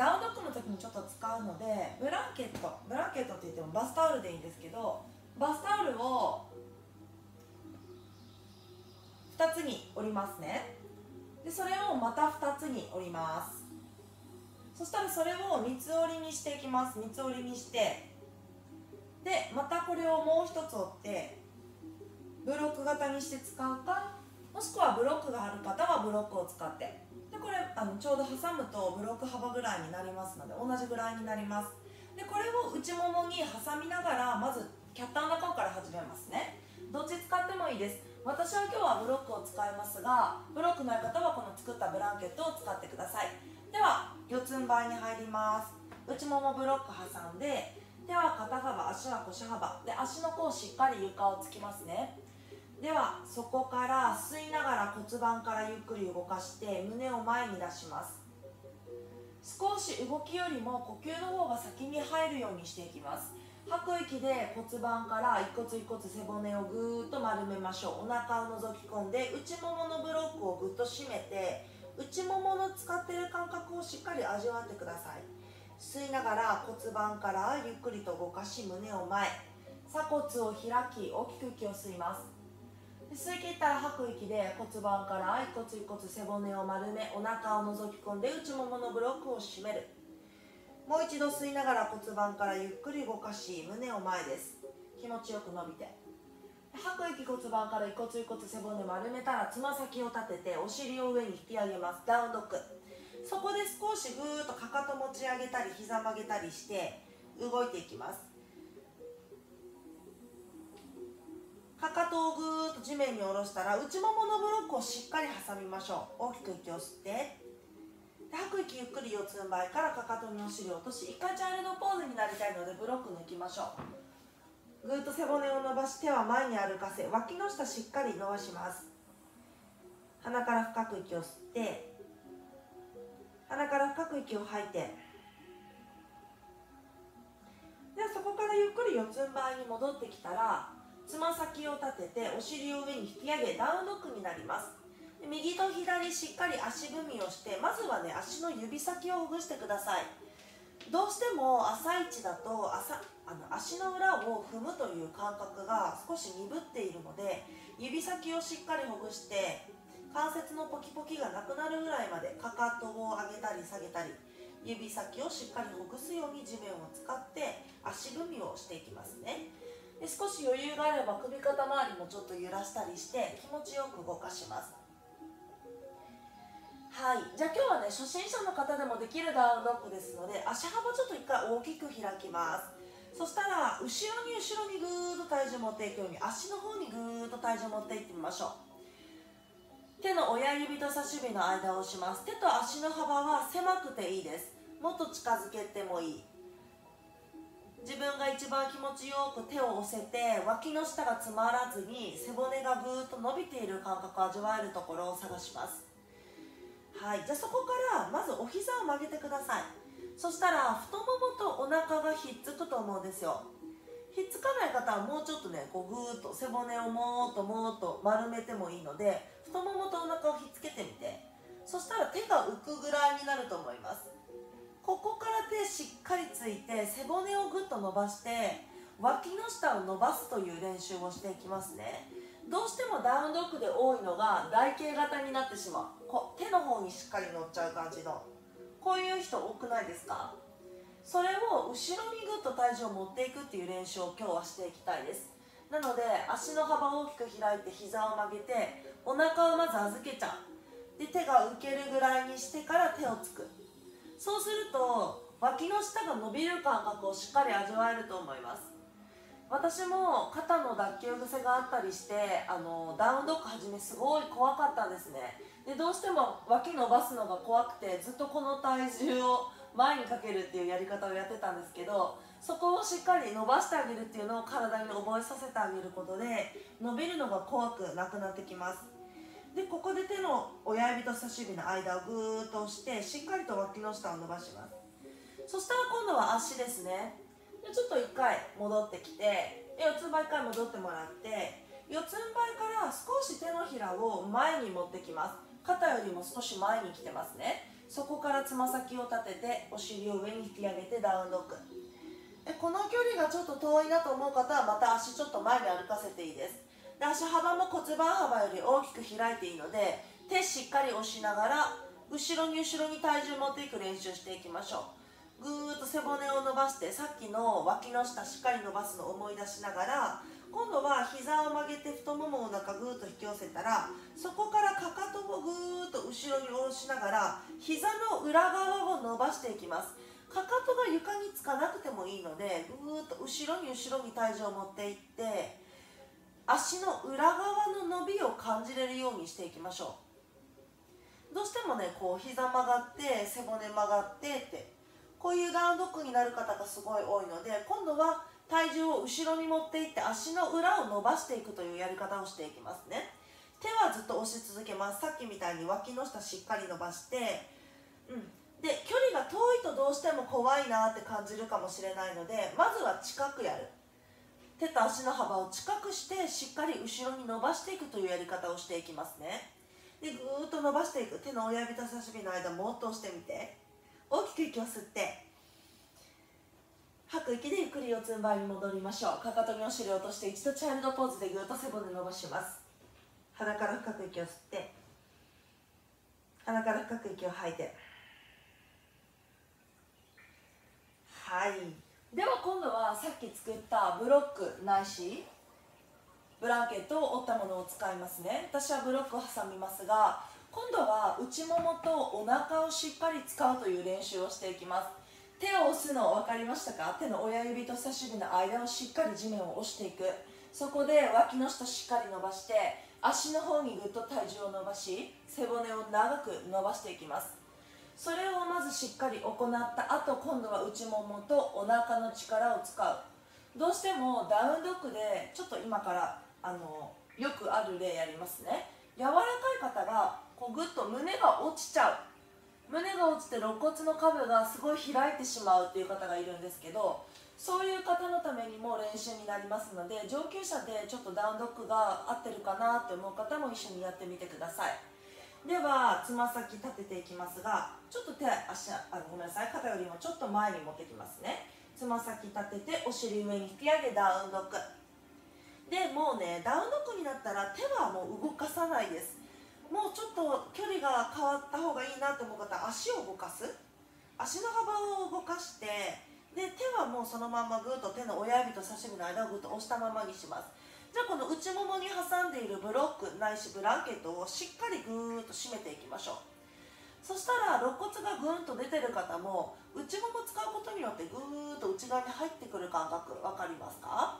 ダウンドッグの時にちょっと使うのでブランケットブランケットって言ってもバスタオルでいいんですけどバスタオルを2つに折りますね。でそれをまた2つに折ります。そしたらそれを三つ折りにしていきます。三つ折りにして。でまたこれをもう一つ折ってブロック型にして使うかもしくはブロックがある方はブロックを使って。これあのちょうど挟むとブロック幅ぐらいになりますので同じぐらいになります。でこれを内ももに挟みながらまずキャッターの中から始めますね。どっち使ってもいいです。私は今日はブロックを使いますがブロックのない方はこの作ったブランケットを使ってください。では四つん這いに入ります。内ももブロック挟んで手は肩幅足は腰幅。で足の甲しっかり床をつきますね。ではそこから吸いながら骨盤からゆっくり動かして胸を前に出します。少し動きよりも呼吸の方が先に入るようにしていきます。吐く息で骨盤から一骨一骨背骨をぐーっと丸めましょう。お腹を覗き込んで内もものブロックをぐっと締めて内ももの使ってる感覚をしっかり味わってください。吸いながら骨盤からゆっくりと動かし胸を前鎖骨を開き大きく息を吸います。吸い切ったら吐く息で骨盤から一骨一骨背骨を丸めお腹を覗き込んで内もものブロックを締める。もう一度吸いながら骨盤からゆっくり動かし胸を前です。気持ちよく伸びて。吐く息骨盤から一骨一骨背骨丸めたらつま先を立ててお尻を上に引き上げます。ダウンドッグそこで少しぐーっとかかと持ち上げたり膝曲げたりして動いていきます。かかとをぐーっと地面に下ろしたら内もものブロックをしっかり挟みましょう。大きく息を吸って。吐く息ゆっくり四つん這いからかかとにお尻を落とし一回チャイルドポーズになりたいのでブロック抜きましょう。ぐーっと背骨を伸ばし手は前に歩かせ脇の下しっかり伸ばします。鼻から深く息を吸って鼻から深く息を吐いて。ではそこからゆっくり四つん這いに戻ってきたらつま先を立ててお尻を上に引き上げダウンドッグになります。右と左しっかり足踏みをしてまずはね足の指先をほぐしてください。どうしても朝一だと朝あの足の裏を踏むという感覚が少し鈍っているので指先をしっかりほぐして関節のポキポキがなくなるぐらいまでかかとを上げたり下げたり指先をしっかりほぐすように地面を使って足踏みをしていきますね。で少し余裕があれば首肩周りもちょっと揺らしたりして気持ちよく動かします。はい。じゃあ今日はね初心者の方でもできるダウンドッグですので足幅ちょっと一回大きく開きます。そしたら後ろに後ろにぐーっと体重持っていくように足の方にぐーっと体重持っていってみましょう。手の親指と差し指の間を押します。手と足の幅は狭くていいです。もっと近づけてもいい。自分が一番気持ちよく手を押せて脇の下が詰まらずに背骨がぐーっと伸びている感覚を味わえるところを探します。はい。じゃあそこからまずお膝を曲げてください。そしたら太ももとお腹がひっつくと思うんですよ。ひっつかない方はもうちょっとねこうぐーっと背骨をもーっともーっと丸めてもいいので太ももとお腹をひっつけてみて。そしたら手が浮くぐらいになると思います。ここから手しっかりついて背骨をぐっと伸ばして脇の下を伸ばすという練習をしていきますね。どうしてもダウンドッグで多いのが台形型になってしまう。こ手の方にしっかり乗っちゃう感じの。こういう人多くないですか？それを後ろにぐっと体重を持っていくっていう練習を今日はしていきたいです。なので足の幅を大きく開いて膝を曲げてお腹をまず預けちゃう。で手が浮けるぐらいにしてから手をつく。そうすると脇の下が伸びる感覚をしっかり味わえると思います。私も肩の脱臼癖があったりしてあのダウンドッグ始めすごい怖かったんですね。でどうしても脇伸ばすのが怖くてずっとこの体重を前にかけるっていうやり方をやってたんですけどそこをしっかり伸ばしてあげるっていうのを体に覚えさせてあげることで伸びるのが怖くなくなってきます。でここで手の親指と差し指の間をぐーっと押してしっかりと脇の下を伸ばします。そしたら今度は足ですね。でちょっと1回戻ってきて四つん這いから戻ってもらって四つん這いから少し手のひらを前に持ってきます。肩よりも少し前に来てますね。そこからつま先を立ててお尻を上に引き上げてダウンドッグでこの距離がちょっと遠いなと思う方はまた足ちょっと前に歩かせていいです。で足幅も骨盤幅より大きく開いていいので手しっかり押しながら後ろに後ろに体重持っていく練習していきましょう。ぐーっと背骨を伸ばしてさっきの脇の下しっかり伸ばすのを思い出しながら今度は膝を曲げて太ももの中ぐーっと引き寄せたらそこからかかともぐーっと後ろに下ろしながら膝の裏側を伸ばしていきます。かかとが床につかなくてもいいのでぐーっと後ろに後ろに体重を持っていって足の裏側の伸びを感じれるようにしていきましょう。どうしてもねこう膝曲がって背骨曲がってってこういうダウンドッグになる方がすごい多いので今度は体重を後ろに持っていって足の裏を伸ばしていくというやり方をしていきますね。手はずっと押し続けます。さっきみたいに脇の下しっかり伸ばしてうん。で距離が遠いとどうしても怖いなって感じるかもしれないのでまずは近くやる。手と足の幅を近くしてしっかり後ろに伸ばしていくというやり方をしていきますね。でぐーっと伸ばしていく手の親指と人差し指の間もっと押してみて。大きく息を吸って。吐く息でゆっくり四つん這いに戻りましょう。かかとにお尻を落として一度チャイルドポーズでぐっと背骨伸ばします。鼻から深く息を吸って。鼻から深く息を吐いて。はい。では今度はさっき作ったブロックないしブランケットを折ったものを使いますね。私はブロックを挟みますが今度は内ももとお腹をしっかり使うという練習をしていきます。手を押すの分かりましたか？手の親指と人差し指の間をしっかり地面を押していく。そこで脇の下しっかり伸ばして足の方にぐっと体重を伸ばし背骨を長く伸ばしていきます。それをまずしっかり行った後今度は内ももとお腹の力を使う。どうしてもダウンドッグでちょっと今からあのよくある例やりますね。柔らかい方がこうぐっと胸が落ちちゃう。胸が落ちて肋骨の下部がすごい開いてしまうっていう方がいるんですけどそういう方のためにも練習になりますので上級者でちょっとダウンドッグが合ってるかなって思う方も一緒にやってみてください。ではつま先立てていきますがちょっと手足あごめんなさい。肩よりもちょっと前に持ってきますね。つま先立ててお尻上に引き上げダウンドッグでもうねダウンドッグになったら手はもう動かさないです。もうちょっと距離が変わった方がいいなと思う方は足を動かす。足の幅を動かしてで手はもうそのままぐっと手の親指と刺身の間をぐっと押したままにします。じゃあこの内ももに挟んでいるブロックないしブランケットをしっかりぐーっと締めていきましょう。そしたら肋骨がぐんと出てる方も内もも使うことによってぐーっと内側に入ってくる感覚分かりますか？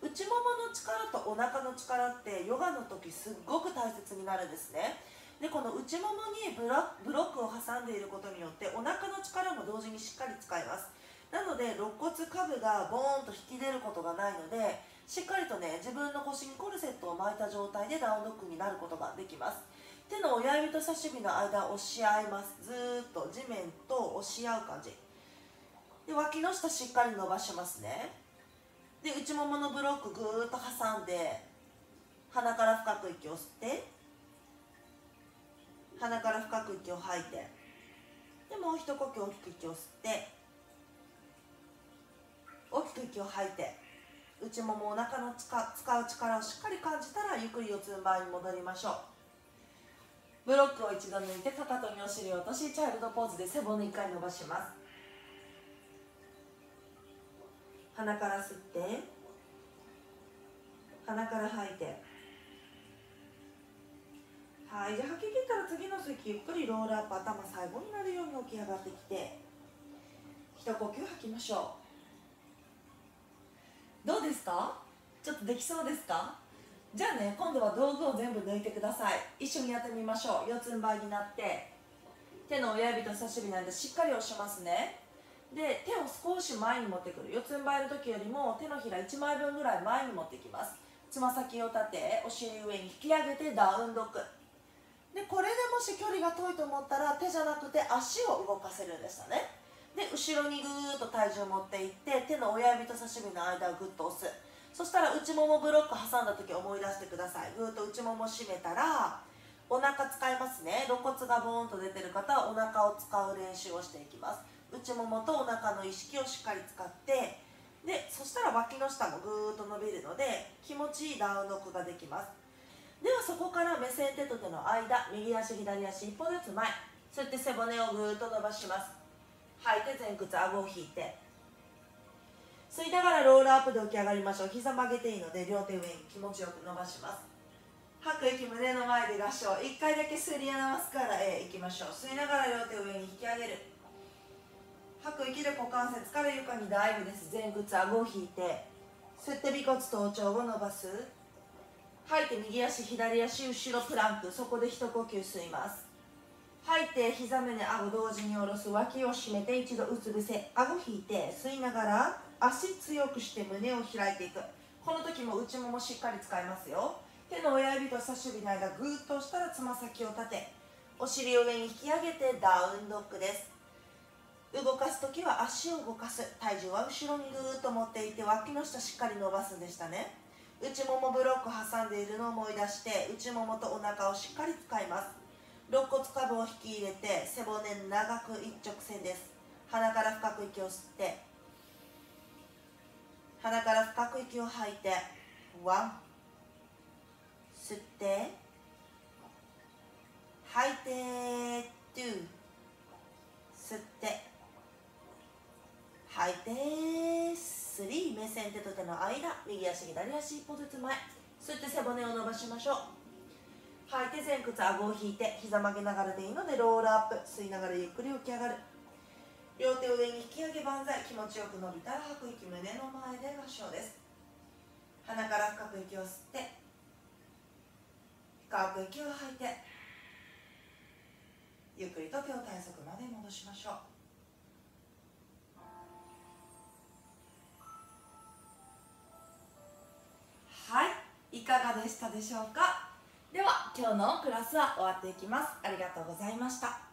内ももの力とお腹の力ってヨガの時すっごく大切になるんですね。でこの内ももにブロブロックを挟んでいることによってお腹の力も同時にしっかり使います。なので肋骨下部がボーンと引き出ることがないのでしっかりとね自分の腰にコルセットを巻いた状態でダウンドッグになることができます。手の親指と差し指の間を押し合います。ずーっと地面と押し合う感じ。で脇の下しっかり伸ばしますね。で内もものブロックぐーっと挟んで鼻から深く息を吸って鼻から深く息を吐いてでもう一呼吸大きく息を吸って大きく息を吐いて。内ももお腹の使う力をしっかり感じたらゆっくり四つん這いに戻りましょう。ブロックを一度抜いてかかとにお尻を落としチャイルドポーズで背骨1回伸ばします。鼻から吸って鼻から吐いて。はいじゃあ吐き切ったら次の吸ゆっくりロールアップ頭最後になるように起き上がってきて一呼吸吐きましょう。どうですか？ちょっとできそうですか？じゃあね今度は道具を全部抜いてください。一緒にやってみましょう。四つん這いになって。手の親指と人差し指なんでしっかり押しますね。で手を少し前に持ってくる。四つん這いの時よりも手のひら1枚分ぐらい前に持ってきます。つま先を立てお尻上に引き上げてダウンドッグ。でこれでもし距離が遠いと思ったら手じゃなくて足を動かせるんでしたね。で後ろにぐーっと体重を持っていって手の親指と差し指の間をぐっと押す。そしたら内ももブロック挟んだ時思い出してください。ぐーっと内もも締めたらお腹使いますね。肋骨がボーンと出てる方はお腹を使う練習をしていきます。内ももとお腹の意識をしっかり使ってでそしたら脇の下もぐーっと伸びるので気持ちいいダウンドッグができます。ではそこから目線手と手の間右足左足一歩ずつ前そうやって背骨をぐーっと伸ばします。吐いて前屈顎を引いて。吸いながらロールアップで起き上がりましょう。膝曲げていいので両手上に気持ちよく伸ばします。吐く息胸の前で合唱1回だけスリアナマスカラ A いきましょう。吸いながら両手上に引き上げる。吐く息で股関節から床にダイブです。前屈顎を引いて。吸って尾骨頭頂を伸ばす。吐いて右足左足後ろプランク。そこで一呼吸吸います。吐いて膝胸顎同時に下ろす脇を締めて一度うつ伏せ顎引いて吸いながら足強くして胸を開いていく。この時も内ももしっかり使いますよ。手の親指と人差し指の間グーッと押したらつま先を立てお尻を上に引き上げてダウンドッグです。動かす時は足を動かす。体重は後ろにぐーっと持っていて脇の下しっかり伸ばすんでしたね。内ももブロック挟んでいるのを思い出して内ももとお腹をしっかり使います。肋骨下部を引き入れて背骨長く一直線です。鼻から深く息を吸って鼻から深く息を吐いてワン吸って吐いて two 吸って吐いて3目線手と手の間右足左足一歩ずつ前吸って背骨を伸ばしましょう。吐いて前屈顎を引いて膝曲げながらでいいのでロールアップ。吸いながらゆっくり起き上がる。両手を上に引き上げ万歳。気持ちよく伸びたら吐く息胸の前で合掌です。鼻から深く息を吸って深く息を吐いてゆっくりと手を体側まで戻しましょう。はいいかがでしたでしょうか？今日のクラスは終わっていきます。ありがとうございました。